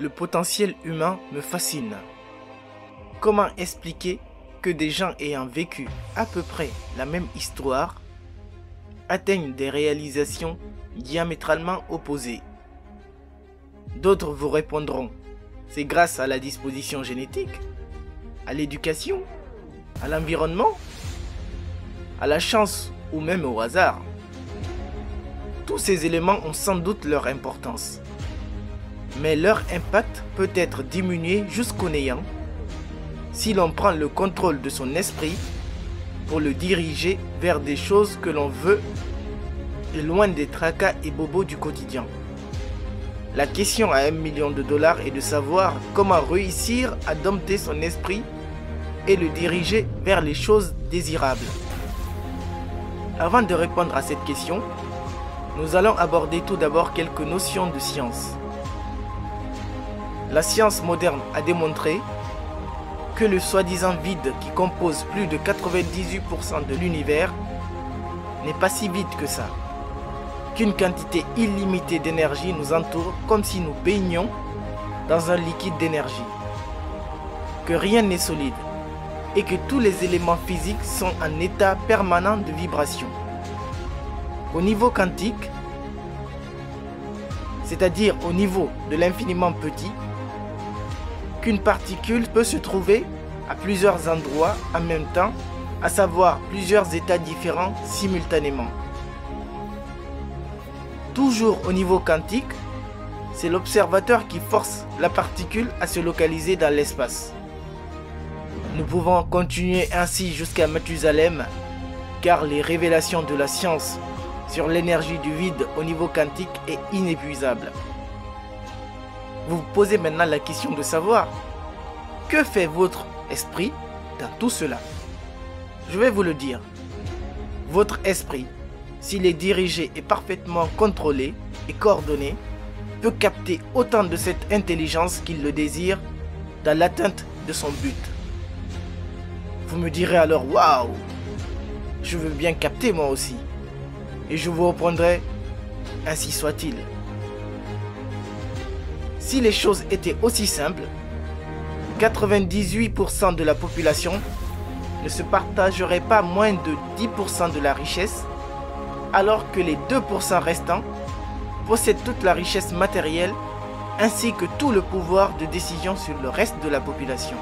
le potentiel humain me fascine. Comment expliquer que des gens ayant vécu à peu près la même histoire atteignent des réalisations diamétralement opposées? D'autres vous répondront, c'est grâce à la disposition génétique, à l'éducation, à l'environnement, à la chance ou même au hasard. Tous ces éléments ont sans doute leur importance mais leur impact peut être diminué jusqu'au néant si l'on prend le contrôle de son esprit pour le diriger vers des choses que l'on veut et loin des tracas et bobos du quotidien. La question à un million de dollars est de savoir comment réussir à dompter son esprit et le diriger vers les choses désirables. Avant de répondre à cette question, nous allons aborder tout d'abord quelques notions de science la science moderne a démontré que le soi-disant vide qui compose plus de 98% de l'univers n'est pas si vide que ça. Qu'une quantité illimitée d'énergie nous entoure comme si nous baignions dans un liquide d'énergie. Que rien n'est solide et que tous les éléments physiques sont en état permanent de vibration. Au niveau quantique, c'est-à-dire au niveau de l'infiniment petit, qu'une particule peut se trouver à plusieurs endroits en même temps, à savoir plusieurs états différents simultanément. Toujours au niveau quantique, c'est l'observateur qui force la particule à se localiser dans l'espace. Nous pouvons continuer ainsi jusqu'à Mathusalem, car les révélations de la science sur l'énergie du vide au niveau quantique est inépuisable. Vous vous posez maintenant la question de savoir que fait votre esprit dans tout cela? Je vais vous le dire. Votre esprit, s'il est dirigé et parfaitement contrôlé et coordonné, peut capter autant de cette intelligence qu'il le désire dans l'atteinte de son but. Vous me direz alors, waouh, je veux bien capter moi aussi. Et je vous reprendrai, ainsi soit-il. Si les choses étaient aussi simples, 98% de la population ne se partagerait pas moins de 10% de la richesse, alors que les 2% restants possèdent toute la richesse matérielle ainsi que tout le pouvoir de décision sur le reste de la population.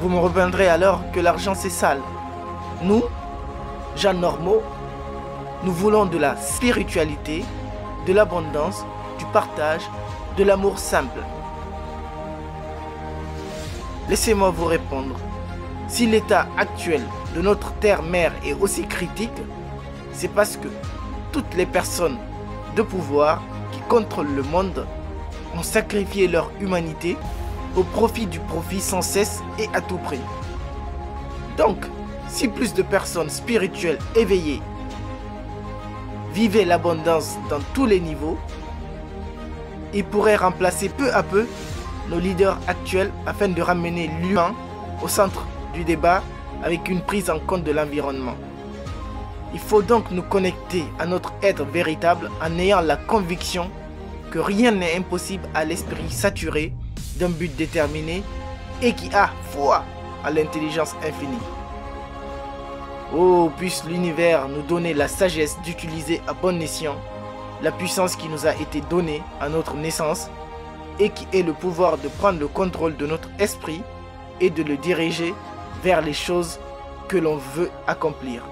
Vous me reprendrez alors que l'argent c'est sale. Nous, gens normaux, nous voulons de la spiritualité, de l'abondance, du partage, de l'amour simple. Laissez-moi vous répondre. Si l'état actuel de notre terre-mère est aussi critique, c'est parce que toutes les personnes de pouvoir qui contrôlent le monde ont sacrifié leur humanité au profit du profit sans cesse et à tout prix. Donc, si plus de personnes spirituelles éveillées vivaient l'abondance dans tous les niveaux, il pourrait remplacer peu à peu nos leaders actuels afin de ramener l'humain au centre du débat avec une prise en compte de l'environnement. Il faut donc nous connecter à notre être véritable en ayant la conviction que rien n'est impossible à l'esprit saturé d'un but déterminé et qui a foi à l'intelligence infinie. Oh, puisse l'univers nous donner la sagesse d'utiliser à bon escient la puissance qui nous a été donnée à notre naissance et qui est le pouvoir de prendre le contrôle de notre esprit et de le diriger vers les choses que l'on veut accomplir.